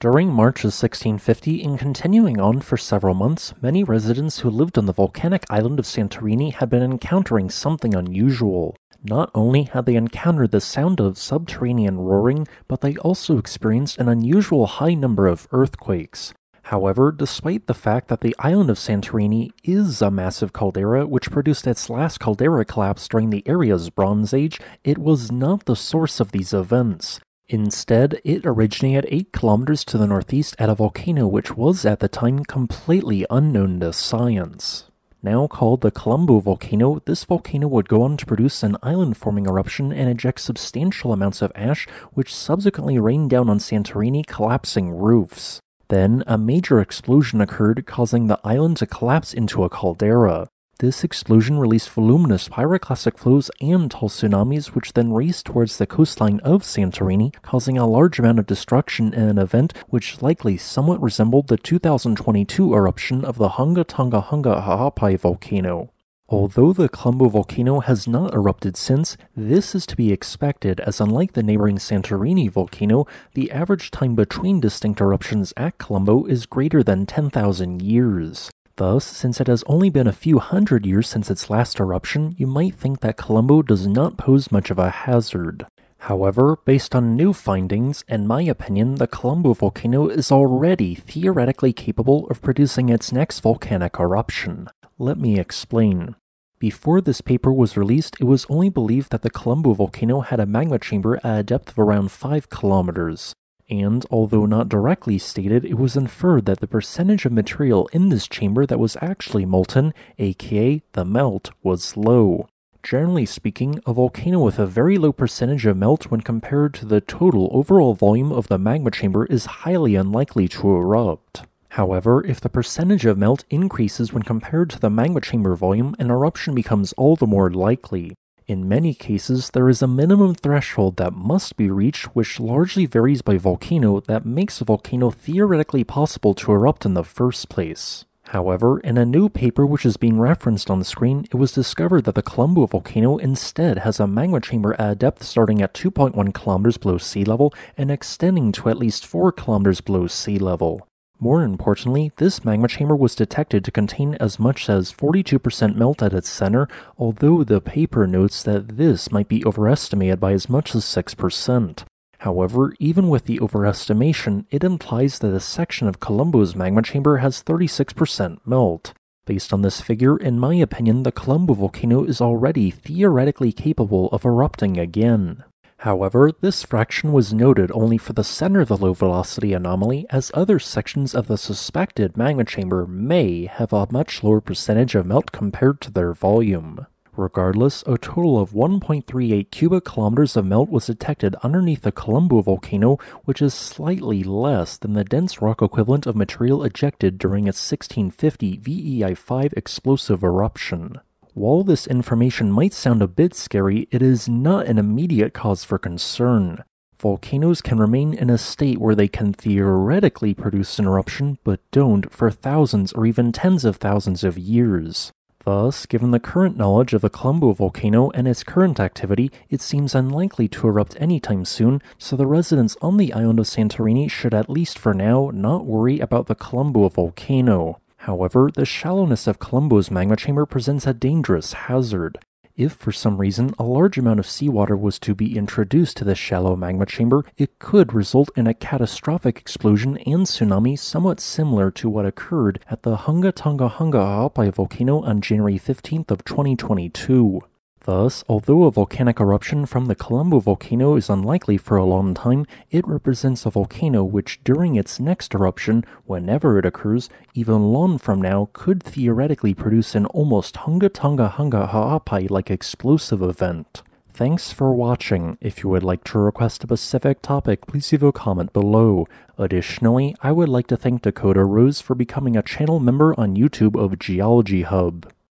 During March of 1650 and continuing on for several months, many residents who lived on the volcanic island of Santorini had been encountering something unusual. Not only had they encountered the sound of subterranean roaring, but they also experienced an unusual high number of earthquakes. However, despite the fact that the island of Santorini is a massive caldera which produced its last caldera collapse during the area's Bronze Age, it was not the source of these events. Instead, it originated 8 kilometers to the northeast at a volcano which was at the time completely unknown to science. Now called the Kolumbo volcano, this volcano would go on to produce an island forming eruption and eject substantial amounts of ash, which subsequently rained down on Santorini, collapsing roofs. Then, a major explosion occurred, causing the island to collapse into a caldera. This explosion released voluminous pyroclastic flows and tall tsunamis, which then raced towards the coastline of Santorini, causing a large amount of destruction in an event which likely somewhat resembled the 2022 eruption of the Hunga Tonga Hunga Ha'apai volcano. Although the Kolumbo volcano has not erupted since, this is to be expected as unlike the neighboring Santorini volcano, the average time between distinct eruptions at Kolumbo is greater than 10,000 years. Thus, since it has only been a few hundred years since its last eruption, you might think that Kolumbo does not pose much of a hazard. However, based on new findings, in my opinion, the Kolumbo volcano is already theoretically capable of producing its next volcanic eruption. Let me explain. Before this paper was released, it was only believed that the Kolumbo volcano had a magma chamber at a depth of around 5 kilometers and although not directly stated, it was inferred that the percentage of material in this chamber that was actually molten, aka the melt, was low. Generally speaking, a volcano with a very low percentage of melt when compared to the total overall volume of the magma chamber is highly unlikely to erupt. However, if the percentage of melt increases when compared to the magma chamber volume, an eruption becomes all the more likely. In many cases, there is a minimum threshold that must be reached, which largely varies by volcano, that makes a volcano theoretically possible to erupt in the first place. However, in a new paper which is being referenced on the screen, it was discovered that the Kolumbo volcano instead has a magma chamber at a depth starting at 2.1 kilometers below sea level and extending to at least 4 kilometers below sea level. More importantly, this magma chamber was detected to contain as much as 42% melt at its center, although the paper notes that this might be overestimated by as much as 6%. However, even with the overestimation, it implies that a section of Kolumbo's magma chamber has 36% melt. Based on this figure, in my opinion, the Kolumbo volcano is already theoretically capable of erupting again. However, this fraction was noted only for the center of the low velocity anomaly, as other sections of the suspected magma chamber may have a much lower percentage of melt compared to their volume. Regardless, a total of 1.38 cubic kilometers of melt was detected underneath the Kolumbo volcano, which is slightly less than the dense rock equivalent of material ejected during its 1650 VEI 5 explosive eruption. While this information might sound a bit scary, it is not an immediate cause for concern. Volcanoes can remain in a state where they can theoretically produce an eruption, but don't for thousands or even tens of thousands of years. Thus, given the current knowledge of the Kolumbo volcano and its current activity, it seems unlikely to erupt anytime soon, so the residents on the island of Santorini should at least for now not worry about the Kolumbo volcano. However, the shallowness of Kolumbo's magma chamber presents a dangerous hazard. If for some reason a large amount of seawater was to be introduced to the shallow magma chamber, it could result in a catastrophic explosion and tsunami somewhat similar to what occurred at the Hunga Tonga Hunga Ha'apai volcano on January 15th of 2022. Thus, although a volcanic eruption from the Kolumbo volcano is unlikely for a long time, it represents a volcano which, during its next eruption, whenever it occurs, even long from now, could theoretically produce an almost Hunga Tonga Hunga Ha'apai like explosive event. Thanks for watching. If you would like to request a specific topic, please leave a comment below. Additionally, I would like to thank Dakota Rose for becoming a channel member on YouTube of Geology Hub.